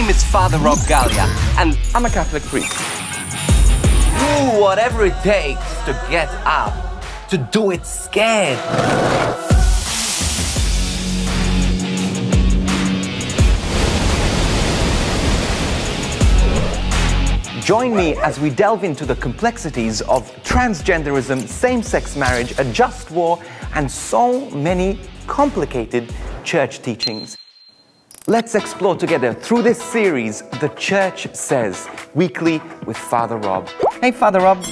name is Father Rob Galea, and I'm a Catholic priest. Do whatever it takes to get up, to do it scared. Join me as we delve into the complexities of transgenderism, same sex marriage, a just war, and so many complicated church teachings. Let's explore together through this series, The Church Says, weekly with Father Rob. Hey, Father Rob.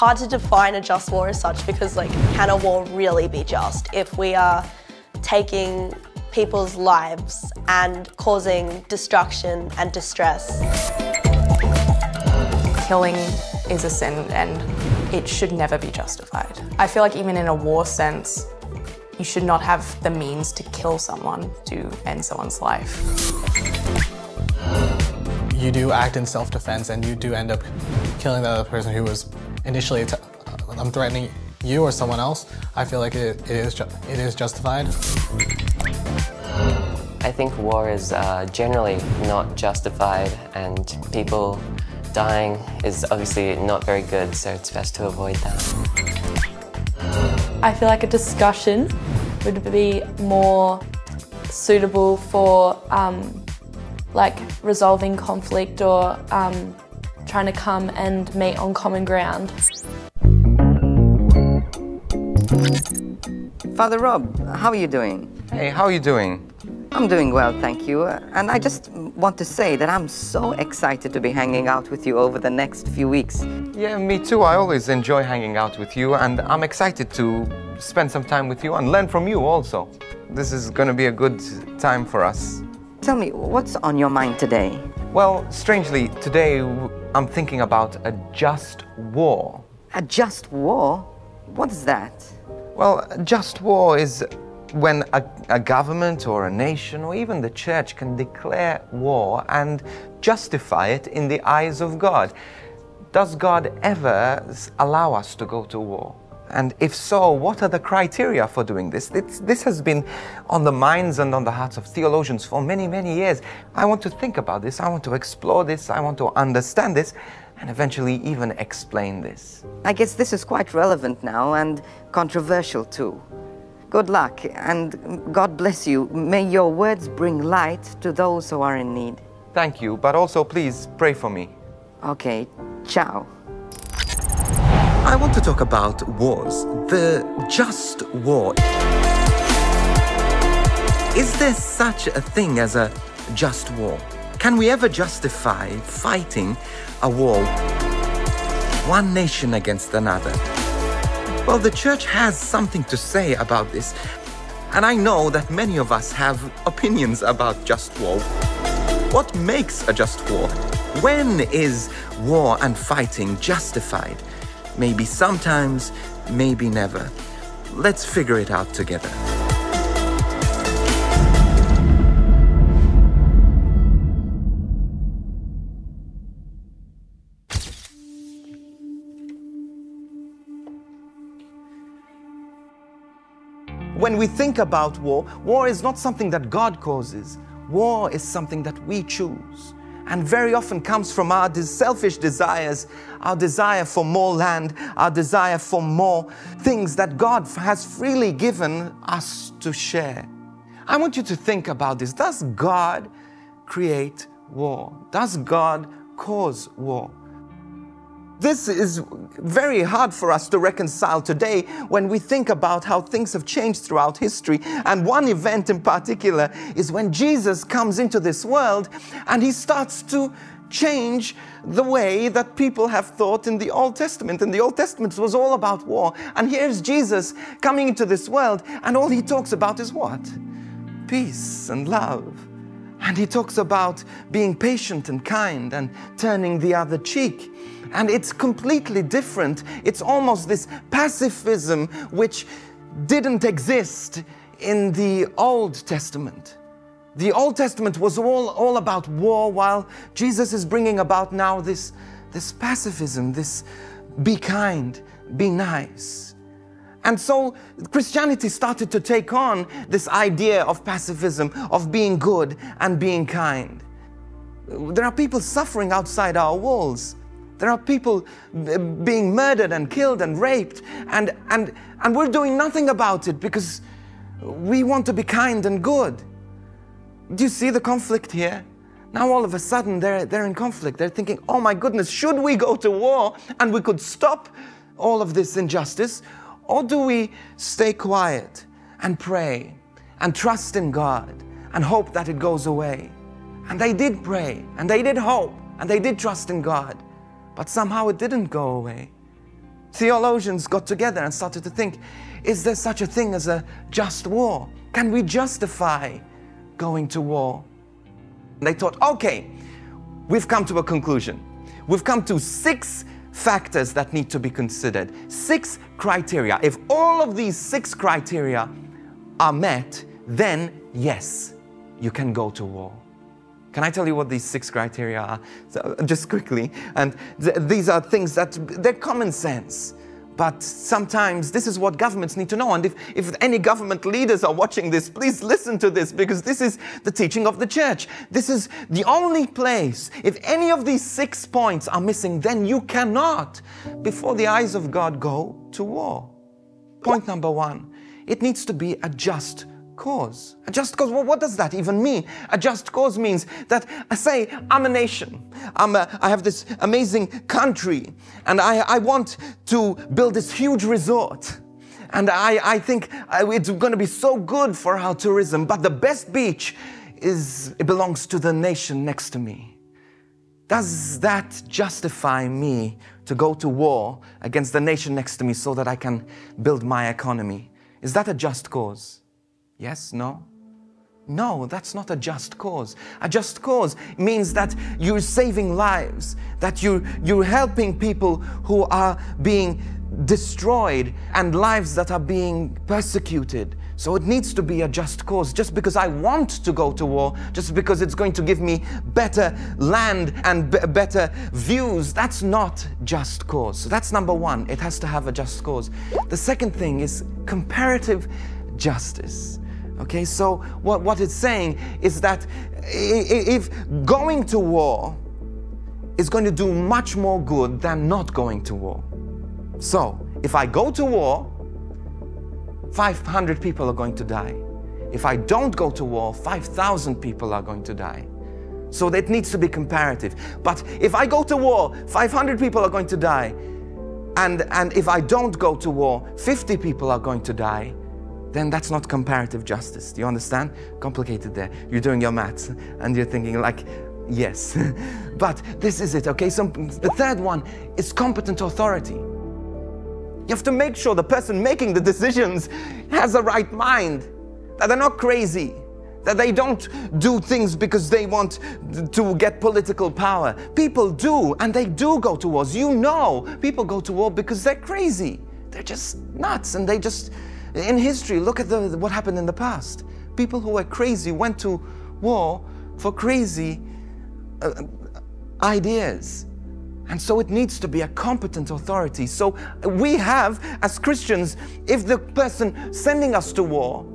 Hard to define a just war as such because, like, can a war really be just if we are taking people's lives and causing destruction and distress? killing is a sin and it should never be justified. I feel like even in a war sense, you should not have the means to kill someone to end someone's life. You do act in self-defense and you do end up killing the other person who was initially t- um, threatening you or someone else, I feel like it, it is ju- it is justified. I think war is uh, generally not justified, and people dying is obviously not very good, so it's best to avoid that. I feel like a discussion would be more suitable for um, like resolving conflict or um, trying to come and meet on common ground. Father Rob, how are you doing? Hey, how are you doing? I'm doing well, thank you. And I just want to say that I'm so excited to be hanging out with you over the next few weeks. Yeah, me too. I always enjoy hanging out with you, and I'm excited to spend some time with you and learn from you also. This is going to be a good time for us. Tell me, what's on your mind today? Well, strangely, today I'm thinking about a just war. A just war? What is that? Well, a just war is when a, a government or a nation or even the church can declare war and justify it in the eyes of God. Does God ever allow us to go to war? And if so, what are the criteria for doing this? This, this has been on the minds and on the hearts of theologians for many, many years. I want to think about this, I want to explore this, I want to understand this, and eventually even explain this. I guess this is quite relevant now and controversial too. Good luck and God bless you. May your words bring light to those who are in need. Thank you, but also please pray for me. Okay, ciao. I want to talk about wars, the just war. Is there such a thing as a just war? Can we ever justify fighting a war, one nation against another? Well, the church has something to say about this, and I know that many of us have opinions about just war. What makes a just war? When is war and fighting justified? Maybe sometimes, maybe never. Let's figure it out together. When we think about war, war is not something that God causes. War is something that we choose. And very often comes from our selfish desires, our desire for more land, our desire for more things that God has freely given us to share. I want you to think about this. Does God create war? Does God cause war? This is very hard for us to reconcile today when we think about how things have changed throughout history. And one event in particular is when Jesus comes into this world and he starts to change the way that people have thought in the Old Testament. And the Old Testament was all about war. And here's Jesus coming into this world, and all he talks about is what? Peace and love. And he talks about being patient and kind and turning the other cheek. And it's completely different. It's almost this pacifism which didn't exist in the Old Testament. The Old Testament was all, all about war, while Jesus is bringing about now this, this pacifism, this be kind, be nice. And so Christianity started to take on this idea of pacifism, of being good and being kind. There are people suffering outside our walls. There are people uh, being murdered and killed and raped, and, and, and we're doing nothing about it because we want to be kind and good. Do you see the conflict here? Now all of a sudden they're, they're in conflict. They're thinking, oh my goodness, should we go to war and we could stop all of this injustice? Or do we stay quiet and pray and trust in God and hope that it goes away? And they did pray and they did hope and they did trust in God, but somehow it didn't go away. Theologians got together and started to think is there such a thing as a just war? Can we justify going to war? And they thought, okay, we've come to a conclusion. We've come to six factors that need to be considered, six criteria. If all of these six criteria are met, then yes, you can go to war. Can I tell you what these six criteria are? So, uh, just quickly. And th- these are things that they're common sense. But sometimes this is what governments need to know. And if, if any government leaders are watching this, please listen to this because this is the teaching of the church. This is the only place. If any of these six points are missing, then you cannot, before the eyes of God, go to war. Point number one it needs to be a just cause. A just cause, well, what does that even mean? A just cause means that I say, I'm a nation, I'm a, I have this amazing country, and I, I want to build this huge resort. And I, I think uh, it's going to be so good for our tourism, but the best beach is, it belongs to the nation next to me. Does that justify me to go to war against the nation next to me so that I can build my economy? Is that a just cause? Yes? No? No, that's not a just cause. A just cause means that you're saving lives, that you're, you're helping people who are being destroyed and lives that are being persecuted. So it needs to be a just cause. Just because I want to go to war, just because it's going to give me better land and better views, that's not just cause. So that's number one. It has to have a just cause. The second thing is comparative justice. Okay, so what, what it's saying is that if going to war is going to do much more good than not going to war. So, if I go to war, 500 people are going to die. If I don't go to war, 5,000 people are going to die. So that needs to be comparative. But if I go to war, 500 people are going to die. And, and if I don't go to war, 50 people are going to die. Then that's not comparative justice. Do you understand? Complicated there. You're doing your maths and you're thinking, like, yes. but this is it, okay? So the third one is competent authority. You have to make sure the person making the decisions has a right mind, that they're not crazy, that they don't do things because they want to get political power. People do, and they do go to wars. You know, people go to war because they're crazy. They're just nuts, and they just, in history, look at the, what happened in the past. People who were crazy went to war for crazy uh, ideas. And so it needs to be a competent authority. So we have, as Christians, if the person sending us to war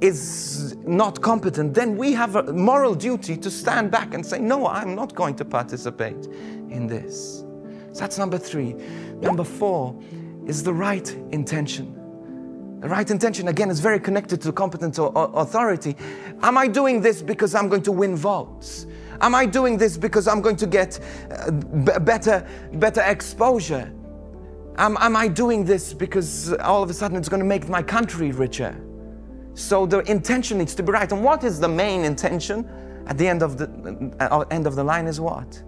is not competent, then we have a moral duty to stand back and say, No, I'm not going to participate in this. So that's number three. Number four is the right intention. The right intention, again, is very connected to competent authority. Am I doing this because I'm going to win votes? Am I doing this because I'm going to get uh, better, better exposure? Am, am I doing this because all of a sudden it's going to make my country richer? So the intention needs to be right. And what is the main intention at the end of the uh, end of the line is what?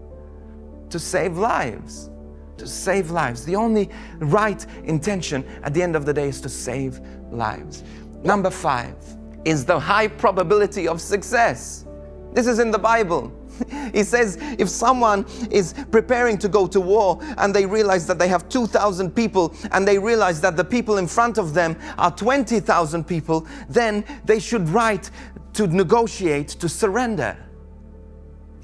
to save lives. To save lives. The only right intention at the end of the day is to save lives. Number five is the high probability of success. This is in the Bible. He says if someone is preparing to go to war and they realize that they have 2,000 people and they realize that the people in front of them are 20,000 people, then they should write to negotiate to surrender.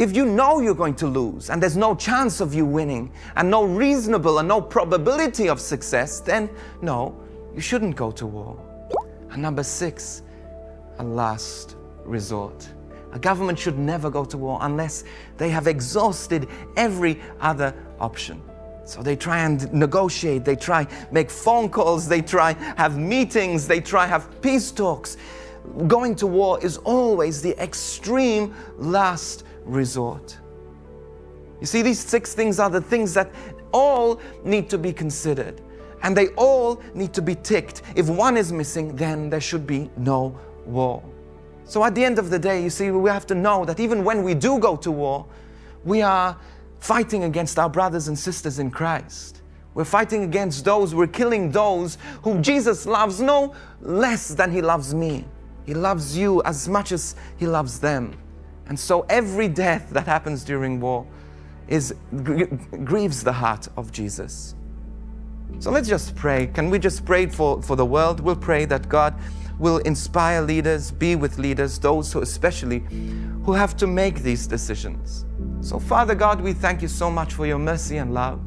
If you know you're going to lose and there's no chance of you winning and no reasonable and no probability of success, then no, you shouldn't go to war. And number six, a last resort. A government should never go to war unless they have exhausted every other option. So they try and negotiate, they try make phone calls, they try have meetings, they try have peace talks. Going to war is always the extreme last resort. You see, these six things are the things that all need to be considered and they all need to be ticked. If one is missing, then there should be no war. So at the end of the day, you see, we have to know that even when we do go to war, we are fighting against our brothers and sisters in Christ. We're fighting against those, we're killing those whom Jesus loves no less than He loves me. He loves you as much as He loves them. And so every death that happens during war is grieves the heart of Jesus. So let's just pray. Can we just pray for, for the world? We'll pray that God will inspire leaders, be with leaders, those who especially who have to make these decisions. So, Father God, we thank you so much for your mercy and love.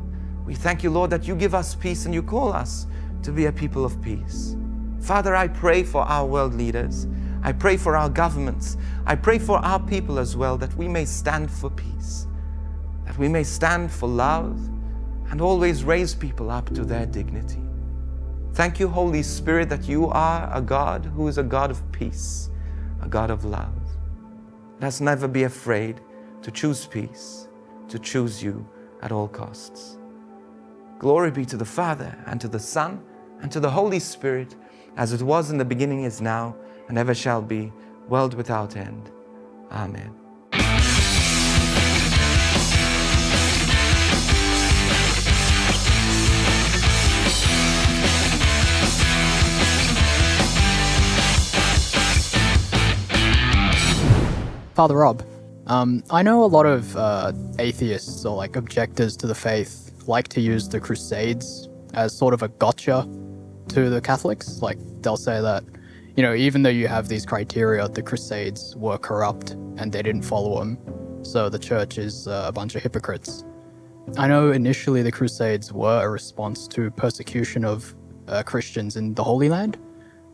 We thank you, Lord, that you give us peace and you call us to be a people of peace. Father, I pray for our world leaders. I pray for our governments. I pray for our people as well that we may stand for peace, that we may stand for love, and always raise people up to their dignity. Thank you, Holy Spirit, that you are a God who is a God of peace, a God of love. Let us never be afraid to choose peace, to choose you at all costs. Glory be to the Father, and to the Son, and to the Holy Spirit, as it was in the beginning, is now, and ever shall be, world without end. Amen. Father Rob, um, I know a lot of uh, atheists or like objectors to the faith like to use the Crusades as sort of a gotcha to the Catholics. Like they'll say that you know, even though you have these criteria, the Crusades were corrupt and they didn't follow them. So the church is uh, a bunch of hypocrites. I know initially the Crusades were a response to persecution of uh, Christians in the Holy Land,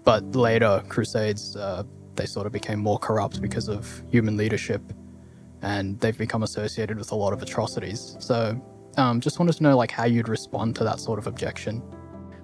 but later Crusades, uh, they sort of became more corrupt because of human leadership and they've become associated with a lot of atrocities. So um, just wanted to know like how you'd respond to that sort of objection.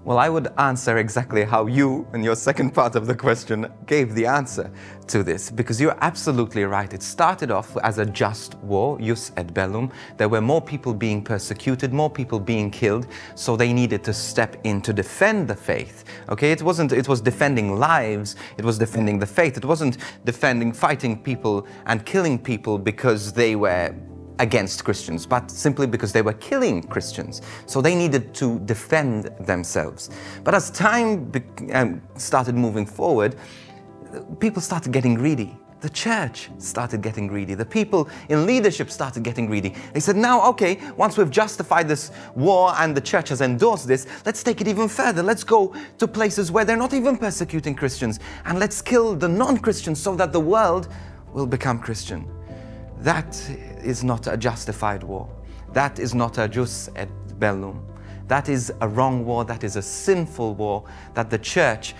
Well, I would answer exactly how you, in your second part of the question, gave the answer to this, because you're absolutely right. It started off as a just war, jus ad bellum. There were more people being persecuted, more people being killed, so they needed to step in to defend the faith. Okay, it wasn't, it was defending lives, it was defending the faith. It wasn't defending, fighting people and killing people because they were against Christians, but simply because they were killing Christians. So they needed to defend themselves. But as time um, started moving forward, people started getting greedy. The church started getting greedy. The people in leadership started getting greedy. They said, now, okay, once we've justified this war and the church has endorsed this, let's take it even further. Let's go to places where they're not even persecuting Christians and let's kill the non Christians so that the world will become Christian. That is not a justified war. That is not a jus ad bellum. That is a wrong war. That is a sinful war that the church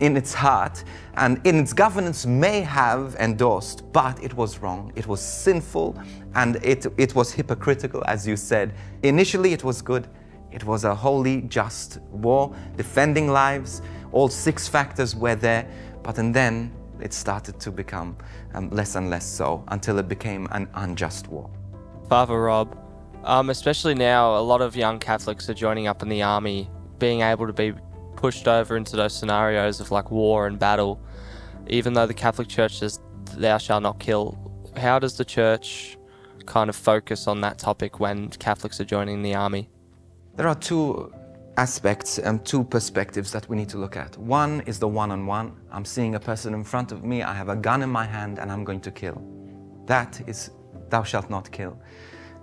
in its heart and in its governance may have endorsed, but it was wrong. It was sinful and it, it was hypocritical, as you said. Initially, it was good. It was a holy, just war, defending lives. All six factors were there, but and then it started to become um, less and less so until it became an unjust war. Father Rob, um, especially now, a lot of young Catholics are joining up in the army, being able to be pushed over into those scenarios of like war and battle, even though the Catholic Church says, Thou shalt not kill. How does the Church kind of focus on that topic when Catholics are joining the army? There are two aspects and two perspectives that we need to look at. One is the one on one. I'm seeing a person in front of me, I have a gun in my hand, and I'm going to kill. That is, thou shalt not kill.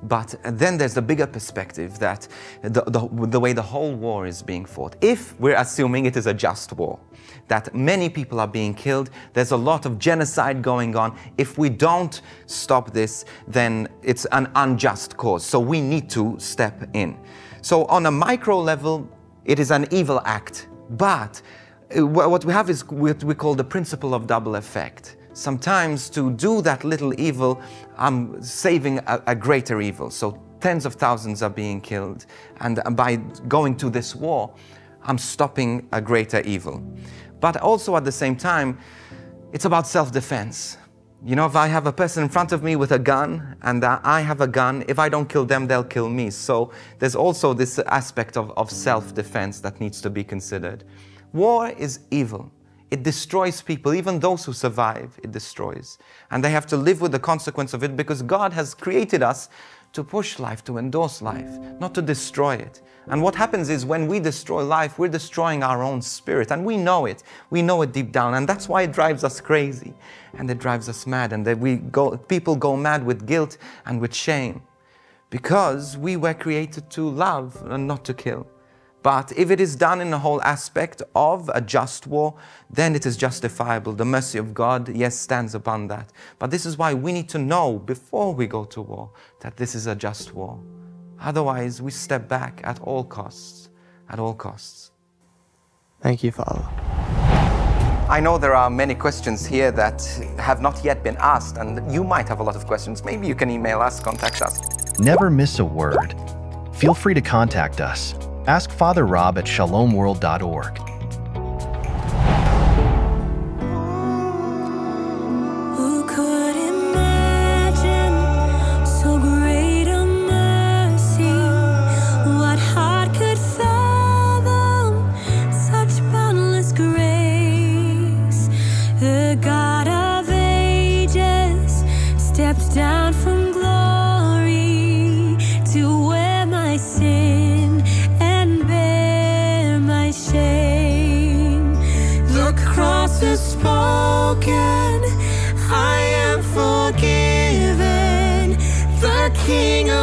But then there's the bigger perspective that the, the, the, way the whole war is being fought. If we're assuming it is a just war, that many people are being killed, there's a lot of genocide going on. If we don't stop this, then it's an unjust cause. So we need to step in. So on a micro level, it is an evil act. But uh, what we have is what we call the principle of double effect sometimes to do that little evil, I'm saving a, a, greater evil. So tens of thousands are being killed. And by going to this war, I'm stopping a greater evil. But also at the same time, it's about self defense. You know, if I have a person in front of me with a gun and I have a gun, if I don't kill them, they'll kill me. So there's also this aspect of, of self defense that needs to be considered. War is evil. It destroys people, even those who survive, it destroys. And they have to live with the consequence of it because God has created us to push life, to endorse life, not to destroy it. And what happens is when we destroy life, we're destroying our own spirit. And we know it. We know it deep down. And that's why it drives us crazy and it drives us mad. And that we go, people go mad with guilt and with shame because we were created to love and not to kill. But if it is done in the whole aspect of a just war, then it is justifiable. The mercy of God, yes, stands upon that. But this is why we need to know before we go to war that this is a just war. Otherwise, we step back at all costs, at all costs. Thank you, Father. I know there are many questions here that have not yet been asked, and you might have a lot of questions. Maybe you can email us, contact us. Never miss a word. Feel free to contact us Ask Father Rob at shalomworld.org. king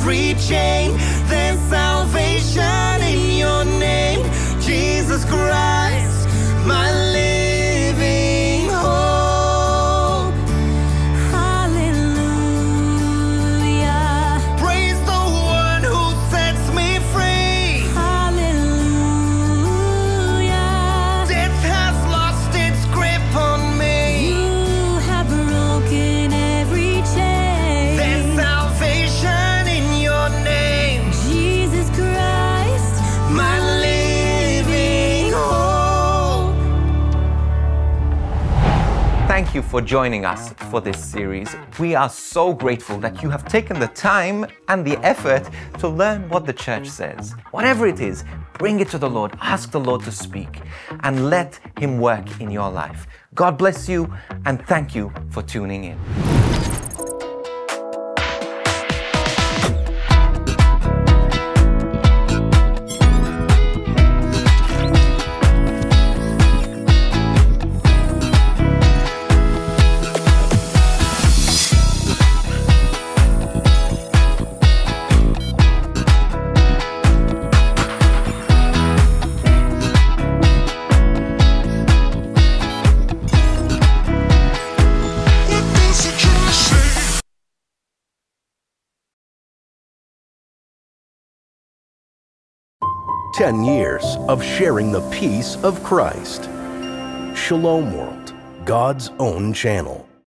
every chain. There's salvation in your name, Jesus Christ. For joining us for this series. We are so grateful that you have taken the time and the effort to learn what the church says. Whatever it is, bring it to the Lord, ask the Lord to speak, and let Him work in your life. God bless you, and thank you for tuning in. Ten years of sharing the peace of Christ. Shalom World God's own channel.